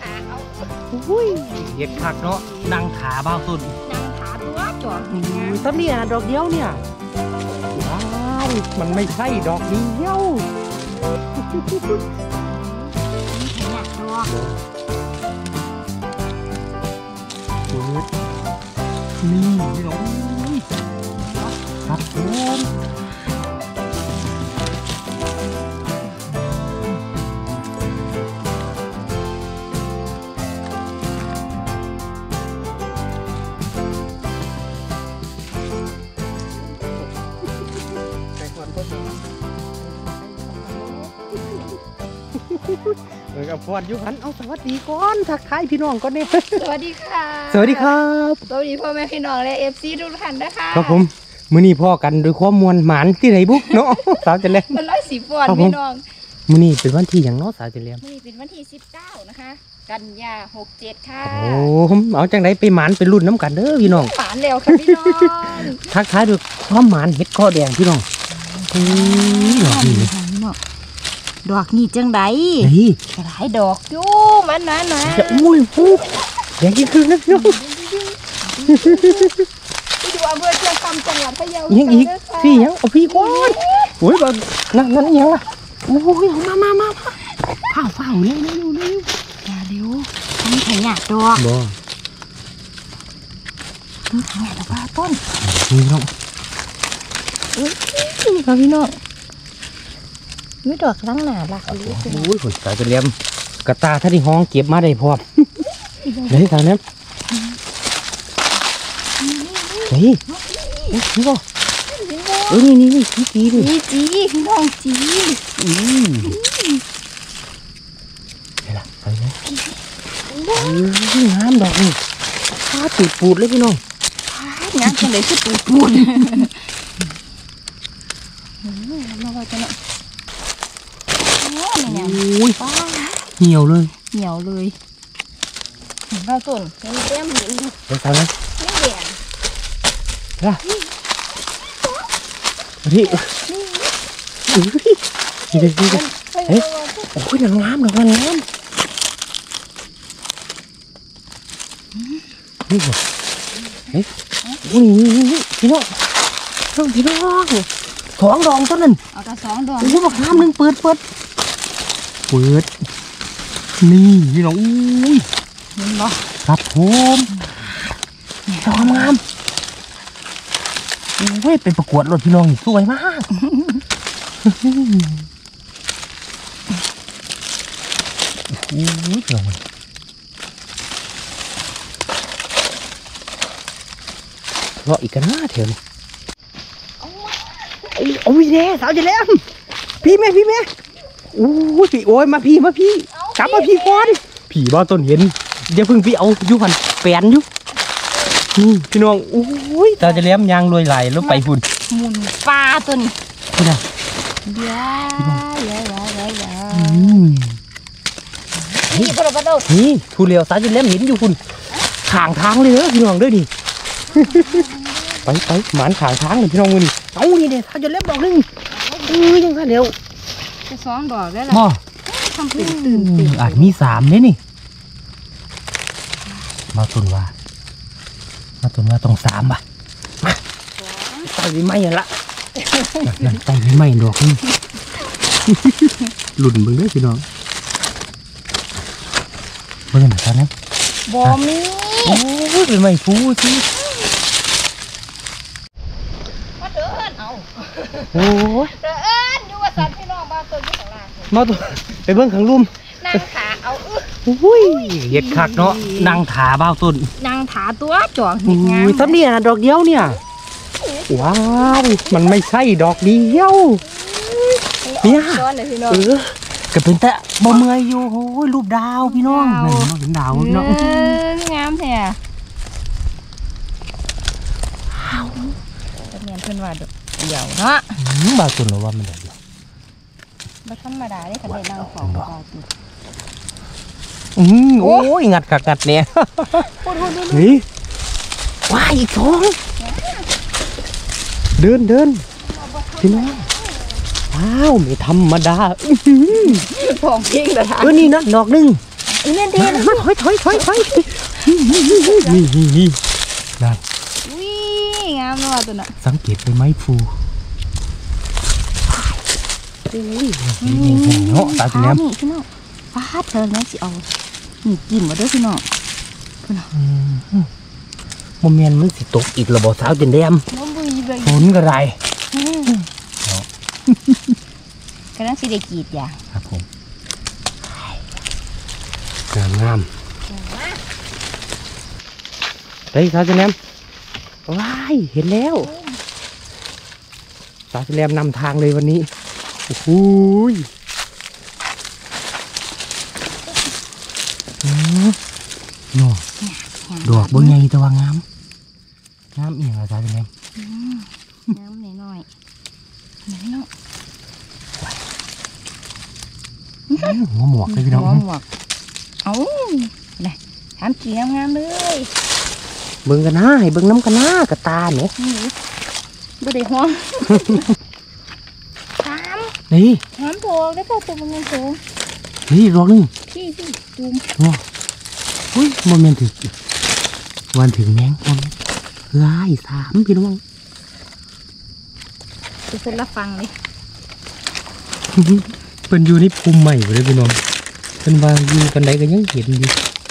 ขาเอาอุ้ยเห็ดคักเนาะนั่งขาบ้าวต้นนางขาตัวจอดอุ้ยต้นเนี่ยดอกเดียวเนี่ยว้าวมันไม่ใช่ดอกเดียวขยักดอกเปิดนี่พี่น้อง ฟอดอยู่พันเอาสวัสดีก่อนทักทายพี่น้องก่อนเนี่ยสวัสดีค่ะสวัสดีครับสวัสดีพ่อแม่พี่น้องและเอฟซีทุกท่านนะคะครับผมมื้อนี้พ่อกันโดวยความมวลหมานที่ไหนบุ๊กเนาะสาวเจะเล่มมันร้อยสีฟอนครับผมพี่น้องมื้อนี้เป็นวันที่อย่างเนาะสาวเจะเล่มนี่เป็นวันที่19นะคะ กันยา67ค่ะโอ้เอาจังไดไปหมานไปรุ่นน้ำกันเด้อพี่น้องหวานแล้วค่ะพี่น้องทักทายด้วยความหมานเห็ดข้อแดงพี่น้องอุ้ยดอกนี้เลย ดอกนี่จังไดเฮ้ยหลายดอกอยู่มันนะนะจะอุ้ยฟูแดงยิ่งขึ้นนะพี่น้องไปดูอำเภอเชียงคำจังหวัดพะเยายังอีกนเด้ค่ะพี่ยังเอาพี่ก่อนโอ้ยบางนั่นนั่นยังล่ะโอ้ยเอามามามามาเฝ้าเฝ้าเร็วเร็วเร็วมาเร็วนี่ขยักดอกบ่นี่ขยักดอกว่าต้นพี่น้องนี่ค่ะพี่น้อง มีดอกลังหนาหลักเลยโอ้ยคนสาวเจะเล่มกระตาถ้าที่ห้องเก็บมาได้พร้อมเฮ้ยทางนั้นเฮ้ยนี่บ่เออนี่นี่นี่พี่ปีดิจีจีพี่น้องจีอืมเฮ้ยล่ะไปเลยเอ้ยงามดอกนี่ฟ้าปูดปูดเลยพี่น้องงานจังเลยคือปูดปูดมาว่าจะเนาะโอ้ย เนี่ยโอ้ยป้าเหี่ยวเลยเหนียวเลยเห็นเราต้นเห็นเต็มเห็นดูไปทางนั้นไม่แดงพี่อุ้ยนี่เด็กนี่เด็กเฮ้ยโอ้ยนางงามดอกนางงามนี่บ่เฮ้ยโอ้ยนี่นี่นี่พี่น้องน้องพี่น้องสองดอกต้นนั้นเอาแต่สองดอกโอ้ยบักน้ำหนึ่งเปิดเปิดเปิด นี่พี่น้องอุ้ยเห็นบ่ครับผมดอกงามโอ้ยไปประกวดรถพี่น้องนี่สวยมากโอ้ยเจ๋งเลยรออีกกันหน้าเถอะนี่ไอ้โอ้ยแน่สาวจะแล้วพี่แม่พี่แม่โอ้ยพี่โอ้ยมาพี่มาพี่กลับมาพี่ก่อนพี่บ้าต้นเห็นเดี๋ยวเพิ่งพี่เอาอยู่หันแปลนอยู่นี่พี่น้องโอ้ยสาวจะแล้วยางรวยไหลแล้วไปหุ่นหมุนปลาตัวนี้พี่นะเดี๋ยวเดี๋ยวเดี๋ยวเดี๋ยวเดี๋ยวอืมนี่ปลาปลาโดนี่ทุเรียวสาวจะแล้วเห็นอยู่หุ่นข้างทางเลยเด้อพี่น้องเด้อนี่ไปไปหมานข้างทางเลยพี่น้องมือนี่เอานี่เด้สาวจะแล้วดอกหนึงเอ้ยยังไงเดี๋ยว จะสองดอกได้ละบ่ทำเป็นตื่นตื่นอาจมีสามเนี่ยนี่มาตุนว่า มาตุนว่าต้องสามป่ะมาไต่ไม่เห็นละนั่นไต่ไม่ดอกนี่หลุนเบิ่งเด้อพี่น้องเบิ่งหน่อยครับนะบอมีโอ้ยเป็นไม่ฟูสิมาเดินเอาโอ้ยเดินอยู่ มาตุนไปเบิ่งข้างลุ่มนางขาเอาอื้อโอ้ยเห็ดคักเนาะนั่งถาบ้าวต้นนางถาตัวจอกโอ้เห็ดงามยต้นเนี่ยดอกเดียวเนี่ยว้าวมันไม่ใช่ดอกเดียวเนี่ยซ้อนเลยพี่น้องเออก็เป็นแต่บ่เมื่อยอยู่โอ้ยรูปดาวพี่น้องดาวนั่นเนาะเห็นดาวพี่น้องเอองามแท้จะเมียนเพิ่นว่าดอกเดี่ยวเนาะอืมบาตุนหรือว่ามันดอกเดียว บ่ธรรมดาได้คันได้นางของบาตุอืมโอ้ยงัดกักงัดเนี่ยพูดพูดพูดนี่ว้ายอีกสองเดินเดินพี่น้องว้าวไม่ธรรมดาอื้อหือของเพียงเลยค่ะเออนี่นะดอกหนึงอีแม่นเดนมาถอยถอยถอยถอยนี่นี่นี่นั่นวิงามเนาะตัวน่ะสังเกตไปไหมฟูอุ้ยนี่แห้งๆ เนาะตาจะแหลมนี่พี่น้องฟาดเธอแล้วสิเอานี่จิ้มมาเด้อพี่น้องโมเมนต์มันสิตกอีกระบอกสาวจะแหลมน้องบุยเลยฝนก็ไรกำลังสิได้กรีดอย่างครับผมงามงามเฮ้ยสาวจะแหลมว้ายเห็นแล้วสาวจะแหลมนำทางเลยวันนี้ โอ้โหยอืมเนาะดอกบนใหญ่แต่ว่างามงามอีหยังละจ้าจังแม่น้ำหน่อยๆนี่เนาะหัวหมวกเลยพี่น้องหัวหมวกเอ้าน่ะถามกี่งามๆเลยเบิ่งกันนะให้เบิ่งน้ำกันนะกระตาเนี่ยนี่บ่ได้หอมถาม นี่หอมโผล่ได้ป่ะตัวมันยังโผล่นี่ดอกหนึงพี่พี่จุ่มว้าวอุ้ยโมเมนถึงวันถึงแมงมันไล่สามพี่น้องจะเป็นรับฟังเลยเป็นอยู่ในภูมิใหม่เลยพี่น้องเป็นว่าอยู่กันใดก็ยังเห็นอยู่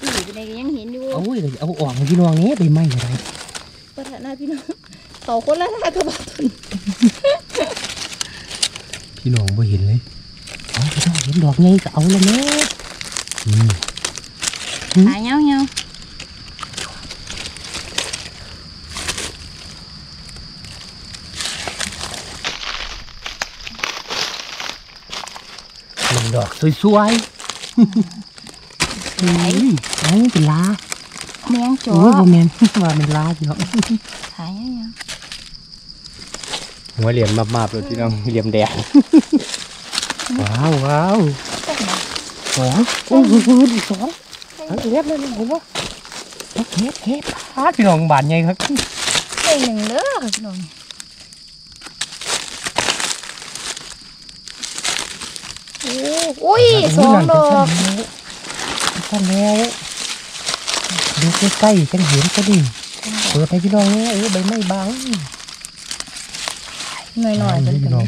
พี่อยู่ในก็ยังเห็นอยู่เอาไว้เอาออกให้พี่น้องเนี้ยไปไหม้อะไรประธานาพี่น้องต่อคนละหน้าตัวบาทุน พี่น้องไม่เห็นเลยเอาพี่น้องเห็นดอกไงก็เอาแล้วแม่อืมหายเงาเงาเป็นดอกสวยๆอุ้ยเอาเป็นลาแมงจอโอ้ยโมเมนว่าเป็นลาพี่น้องหายเงาเงา หัวเหลี่ยมมาบๆเลยพี่น้องเหลี่ยมแดงว้าวว้าวสองโอ้โหสองทั้งเล็บเลยนะผมว่าเฮ็ดเฮ็ดพาดพี่น้องบานใหญ่ครับเล่หนึ่งเด้อค่ะพี่น้องโอ้โอ้ยสองดอกก็แล้วดูใกล้ๆกันเห็นก็ดิเปิดให้พี่น้องเนี่ยเออใบไม้บาง หน่อยหน่อยๆเลกัยนพี่น้อง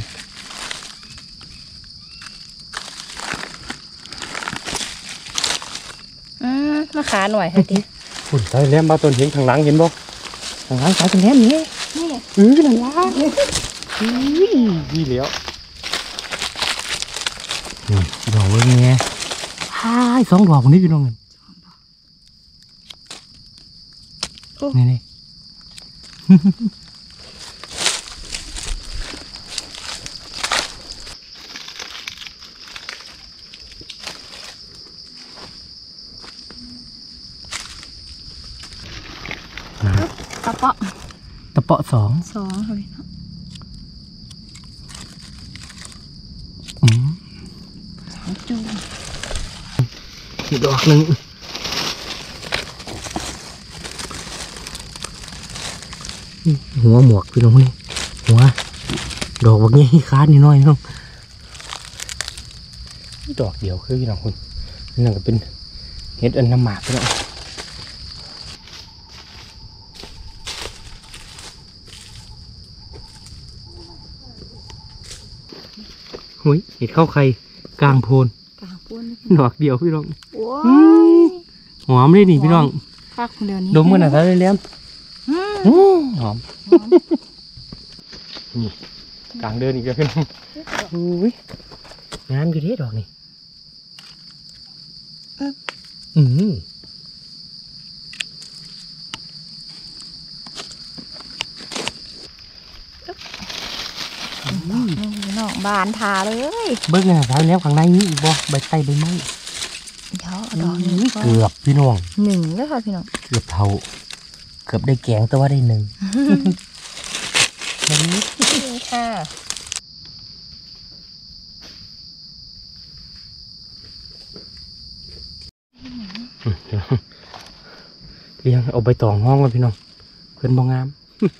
อืมมาขาหน่อยค่ะดิฝุ่นสายแหลมมาต้นเห็นข้างหลังเห็นบ่ข้างหลังสายเป็นแหลมนี่นี่เออนั่นล่ะอุ้ยนี่เหลียวนี่ดอกเว้ยไงฮ่ายสองดอกคนนี้พี่น้องเงินนี่นี่ กระเปาะตะเปาะสองสองค่ะพี่น้องอืมสองจูงอีกดอกหนึ่งนี่หัวหมวกพี่น้องนี่หัวดอกแบบนี้ค้านิดหน่อยน้องดอกเดียวคือพี่น้องคุณนั่นก็เป็นเห็ดอันน้ำหมากพี่น้อง หุยเห็ดเข้าใครกลางโพนกลางป้วนนี่ดอกเดียวพี่น้องโอ้อืยหอมเลยนี่พี่น้องคักเดี๋ยวนี้ดมกันหน่อยครับเลี้ยมอืมอื้อหอมนี่กลางเดินอีกแล้วพี่น้องอุ้ยงามอยู่เด้ดอกนี่อืม นี่พี่ น้องบานทาเลยเบิ้งกันนะครับแล้วข้างในนี้อีกบ่ใบไต้ใบไม้เดี๋ยวเอาดอกนี้อุ้ยก่อนเกือบพี่น้องหนึ่งแล้วค่ะพี่น้องเกือบเท่า เกือบได้แกงแต่ว่าได้หนึ่งวันนี้นี่ค่ะ เลี้ยงเอาใบตองห้องกันพี่น้องเพื่อนบองงาม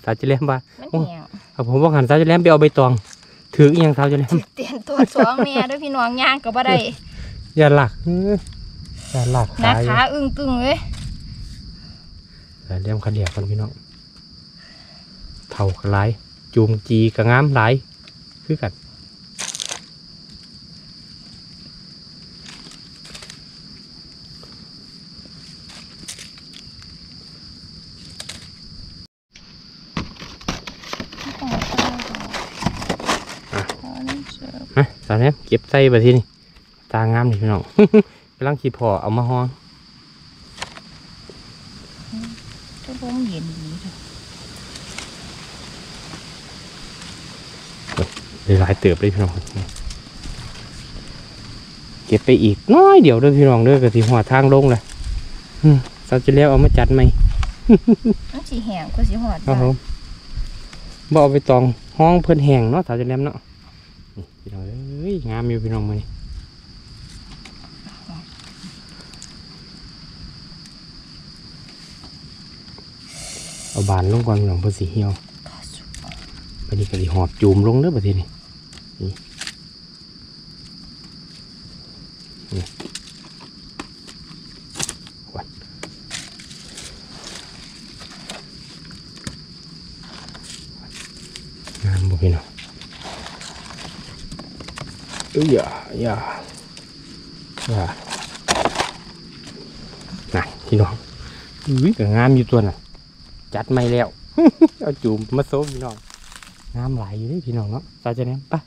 สาวจะเลี้ยมว่ามันแหงเอาผมบอกหันสาวจะเลี้ยมไปเอาใบตอง ถืออีหยังสาวจะเลี้ยมเตียนตัวสองเนี่ยด้วยพี่น้องย่างก็บ่ได้อย่าหลักเออด้านลากนัขากอยู่ขาอึ้งตึงเลยแต่เลี้ยมขันเดียกกันพี่น้องเท่ากระไรจูงจีกระงามหลายคือกัน ฮะตอ นนี้เก็บใส่ไปที่นี่ตางามนี่พี่น้องกำลังขีพอเอามาห้องก็ลมเย็นดีเถอะหลายๆเติบเลยพี่น้องเก็บไปอีกน้อยเดี๋ยวเด้อพี่น้องเด้อกะทิหัวทางลงเลยอืมเราจะเลี้ยวเอามาจัดไหมมันสีแห้งก็สีหอดครับผมบ่เอาไปตองห้องเพื่อนแห้งเนาะสาวจะเลี้ยมเนาะนี่ พี่น้องเอ้ยงามอยู่พี่น้องมือนี่เอาบานลงก่อนพี่น้องเพื่อสีเหี่ยวบัดนี้ก็สิหอบจูมลงเด้อบัดนี้นี่นี่นี่วัดงามบ่พี่น้องเอ้ยอย่าอย่าอย่าน่ะพี่น้องอุ้ยก็งามอยู่ตัวน่ะ จัดไม่แล้วเอาจูมมาโซ่พี่น้องงามหลายอยู่เด้พี่น้องเนาะตาจะเนี้ยปะ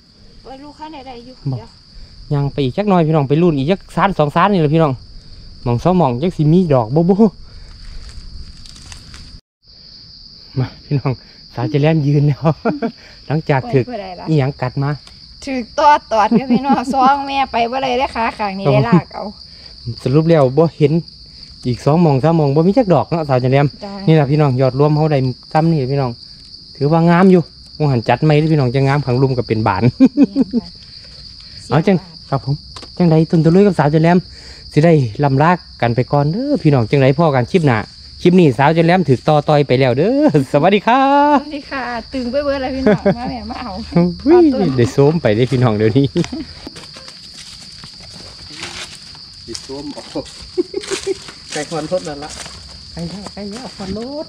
โอ้ยลูกค้าไหนได้อยู่บอกเดี๋ยวยังไปอีกจักหน่อยพี่น้องไปรุ่นอีกจักซานสองซานนี่แหละพี่น้องหมองเสาหมองจักสิมีดอกโบโบมาพี่น้องสาวจะเล่นยืนแล้วหลังจากถึกไปบ่ได้ละอีหยังกัดมา ถึกตอดตอดกับพี่น้องซองแม่ไปบ่ได้ได้ขาข้างนี้ได้ลากเอาสรุปแล้วบ่เห็นอีกสองหมองสามหมองบ่มีจักดอกเนาะสาวจะเล่นจ้านี่แหละพี่น้องยอดรวมเขาได้ซ้ำนี่พี่น้อง ถือว่างามอยู่มหันจัดไม่พี่น้องจะงามขังลุมกับเป็นบานเอาจังครับผมจังไดตุนตะลุยกับสาวเจาแหลมสิได้ลำลากกันไปก่อนเด้อพี่น้องจังไดพ่อกันคลิปหน้า คลิปนี้สาวเจาแหลมถือต่อต่อยไปแล้วเด้อสวัสดีครัสบวัสดีค่ะ ตึงไปเบิดแล้วพี่น้องมาแม่มาเอาอุ้ยได้โซมไปได้พี่น้องเดี๋ยวนี้ได้โซมออกไก่ควันรถนั่นละไก่แล้วไก่แล้วควันรถ